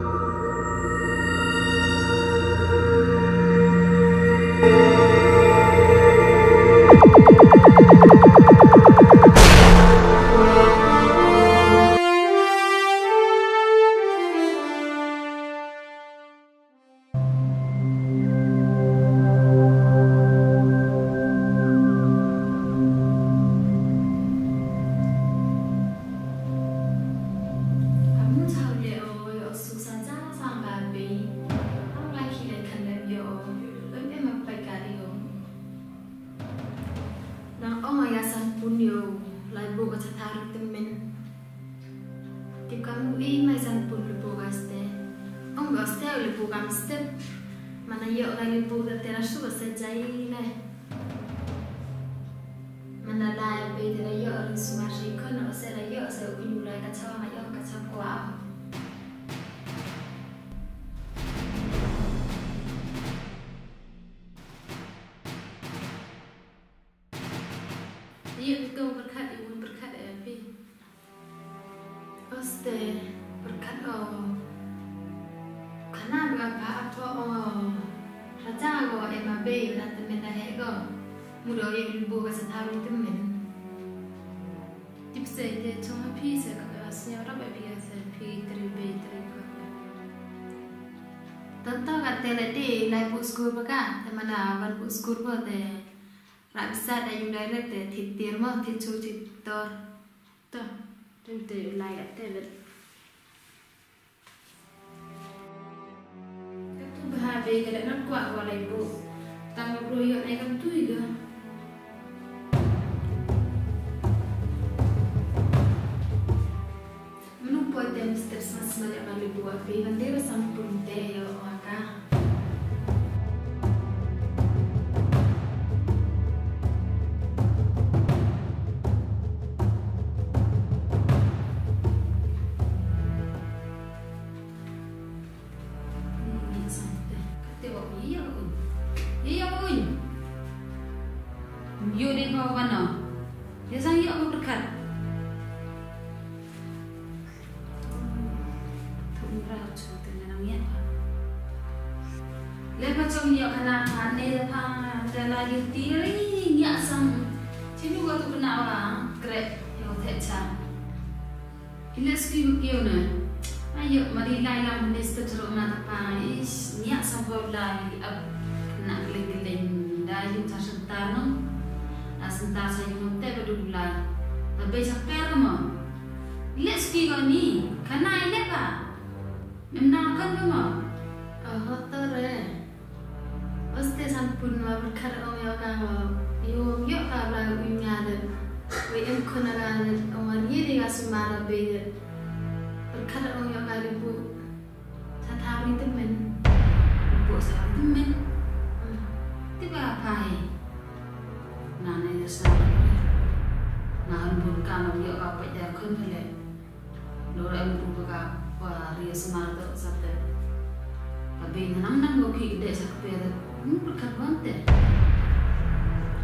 you joulupuka, mutta sitten mä annan jollakin puhutettiin suussa, että ei Mä annan lääjä piitellä joulun sumasi, kun on siellä joulussa, kun juuri aika saama joka saa Yau berkat ibu berkat Abi. Oste berkat Allah. Oh. Karena berapa apa oh. Raja go ema be na temen na he go. Mudo ye ibu ka satawi temen. Tipse de choma pi se ka asnya ra be pi se pi tri be tri ko. Tanta ka tele de lai bu school ba ka te mana van bu school ba de. Ra bisa da yung direct de thit tir mo thit chu thit tor. To. Tem te lai at tele. bahabe kada nam kwa walai bro tang bro yo ai kam tui ga não podemos ter uma semana maluca, bandeira são por inteiro, sang iya aku berkat Lepas cong iya kena ane lepas dan lagi tiri ya sang Cini gua tu kena orang krek yang teca Ini skrip kau na Ayo, mari lai lang minister jeruk na tapa is niya sa bola ab na gligiling dahil sa sentar no na sentar sa yung te badula tabe sa per mo let's be go ni kana ile ba memna kan mo oh tore Oste sampun ma berkar om yo ka yo yo ka bla unya de we em kuna ga om ni ga sumara be berkata orang yang kali bu saya tahu itu men bu saya itu men tiba apa ya sama nah pun kamu dia apa dia kan beli lora baka wah ria semar tu sate tapi nang nang go ki de sak pe hmm berkat bante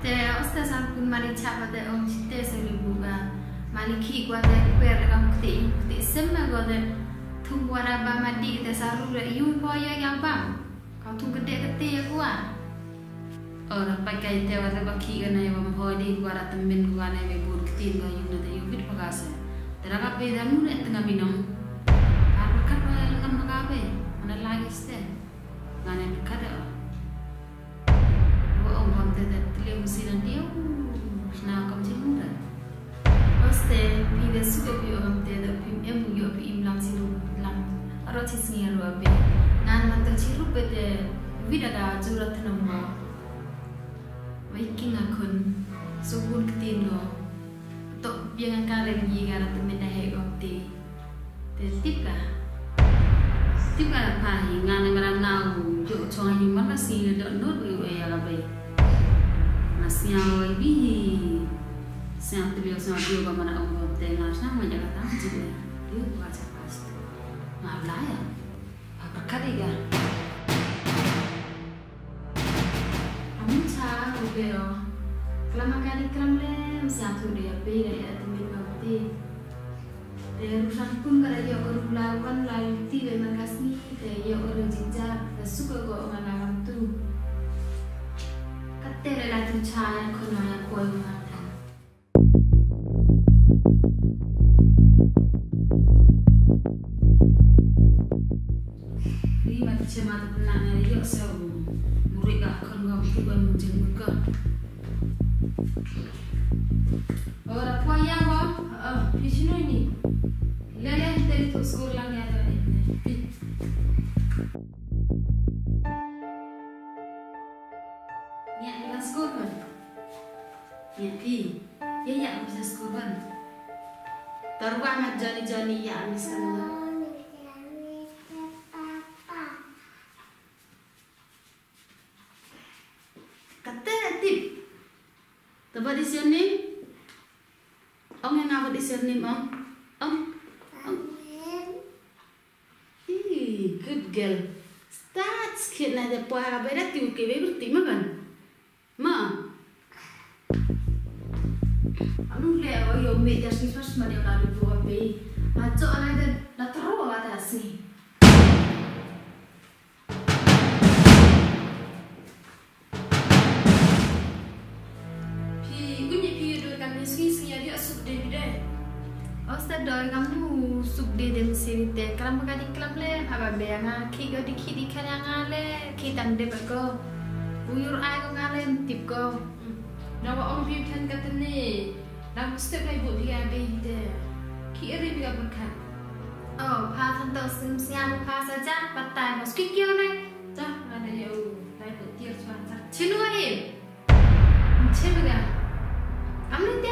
te osta sampun mari chapa de om chitte se buka maliki gua de per kam kti kti ba saru re yu po ya yang bang? Kau tu gede gede ya gua ora pakai te wa de baki ga na ya ho di gua ra temen gua na be bur kti ga yu na de yu bit pagase tera ka pe da nu ne tengah minum par ka pa kan ma be mana lagi ste ngane ka da gua om ham te de tele usinan dia na kam chin mu da Oste pide suka pi orang te da pim em yo pi im lang siru lang aro chi singi aro abe nan man ta chiru pe de vida da jura tna mo waking akun so bun ktin go to biang ka le gi ga ta me da he go te te tip ka tip ka pa hi nga na ga na u jo cho hi ma ka si do no ri we ya. La be Masnya bi Siang tu biasa dia ke mana orang tengah sana macam kata macam dia dia baca pasti nggak belaya apa kali cah ubeo kelama kali keram le siang tu dia beda ya temen kau ti urusan pun kada yo ko melakukan lalu tiba makasih te yo ko jinja suka ko ngalaman tu. Katte relatu chaya ko na muka Ora puaya ya, oh di sini ini Lele dari tu sekolah lang ya ada ini. Ya, lang sekolah kan? Ya, pi. Ya, ya, bisa kan? Jani-jani ya, misalnya. Now what is your name? Ông Hannah, what is your name, Ông? Ông? Ông? Hey, good girl. Start khitna da po ha bera tiu ke be berti ma ban. Ma. Anu le o yo me das ni pas ma ne la lu po be. Ma cho ana da la tro wa da sni. Dia asuk dia bidai. Osta doi kamu suk de dem sirite. Kalam kadi kalam le aba be nga ki go di ki di kanya nga le. Ki tan de ko uyur ai ko nga le tip ko Nawa om pim kan kata ni, nak step lagi buat dia be de. Ki eri biga berkat. oh pa tan to sim siam pa sa ja patai mas ki kyo ne Dah ada ya u, lagi buat dia cuan dah. chinu ai. Pa ga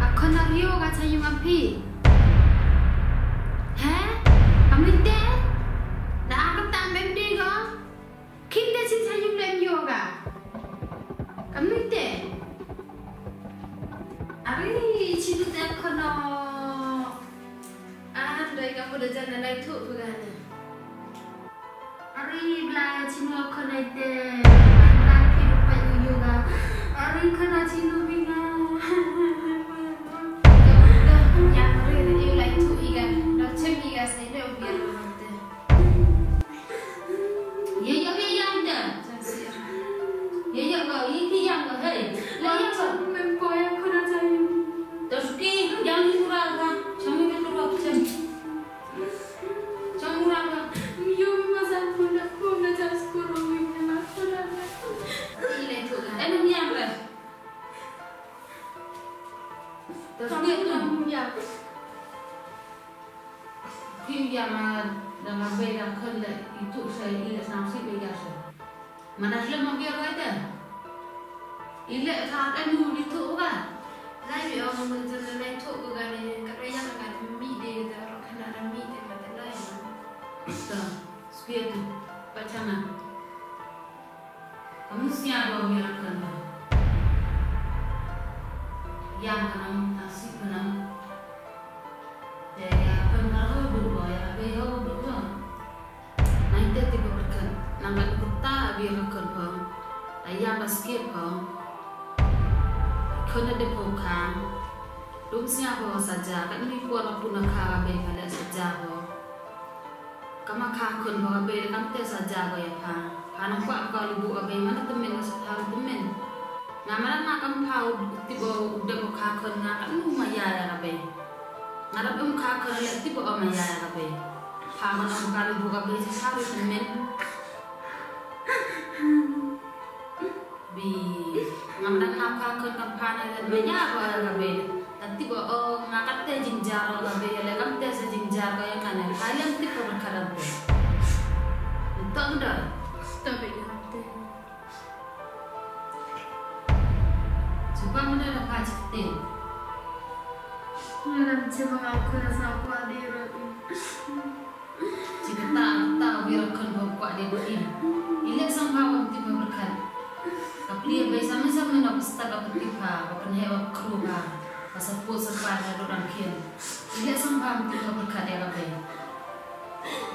ku ga skor ne Tip ngada yang dia kata, you are nak rami, yang apa yang rami di kata. Lain. Kamu dah jangan lain tu biga de, dah magau yang lain mana. amni te pa di tu yang pa le te kam ram le pa nga le ni pa le gi po na cha principal Ngau jangan lain tu biga de. Hoi, halo kong ngabe kampa. Ako na rio ga sa yung ampi. He? Aminte? Naakap ta 2 gigas, los 8 gigas de saat anu itu kan. Lai bi orang mun jangan lain tu bukan ni kat raya kan mi dia dah orang kena ada mi dia dah lain. Betul. Spirit tu. Bacana. Kamu siapa biar kena? Yang kena nasi kena. Ya, pengaruh berubah ya, beho kota biar kena. Ayam basket pun. Kena depo kang. Dum siapa saja kan ni kuat pun nak kah be pada saja pun. kama ka kun ba be kam te sa ja ba ya pa pa na kwa ka lu bu be mana te men sa ha te men na kam pa u ti bo de bo ka kun na ka lu ma ya be na ra um ka kun le ti bo ma ya ya be pa ma na ka lu kun kam pa na be ya ba ya be Nanti bo ngakat teh jinjar lo be le kam teh se jinjar ko yang kana kalian ti. Itu udah. Tapi dia nanti. Coba mana nak kacik teh. Malam cuma aku rasa aku ada. Jika tak tahu bawa kuat dia berin. Ilek Pasal pun serba ada orang kian. Sang bawang tiba berkat dia kape.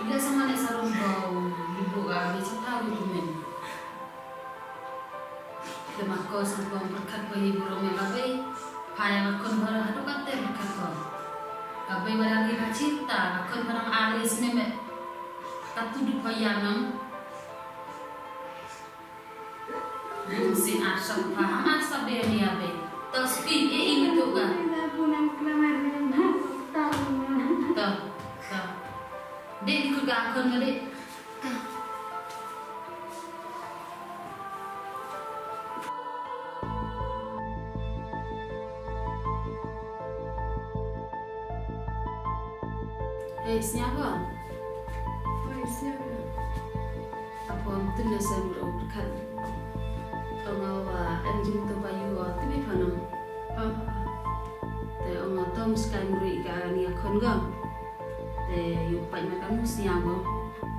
Ilek sama dia sarung bau, ibu tu men. Tema ko sang bawang berkat bayi burung yang kape. Payah akon barang hadu kate berkat ko. Kape barang kita cinta, akon barang alis nemek. Katuduk bayangan Yung sin asam paham Terus speed eh ini betul kan? Kita pun nak kelamar dengan tahu. Tuh, tuh. Dek ikut ke Apa anjing tu bayu awak tu ni panam. Oh, Te ni ke? Te yuk pai makan mesti apa?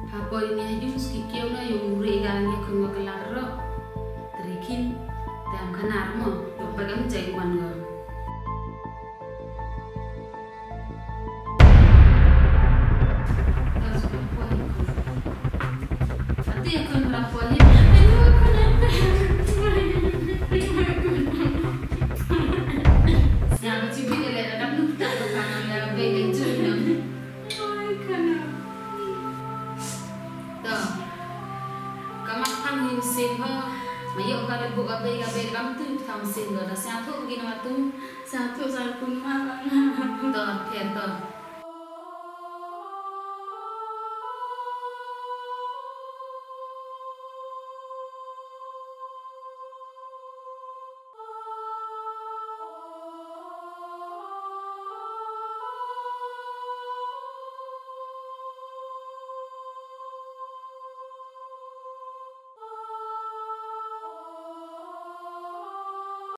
Apa ini aja mesti kau na yung muri ke ni akun ke kelar ro. Te am kanar mo. Yuk pai kamu cai wan ke? Terus sih dah. Siapa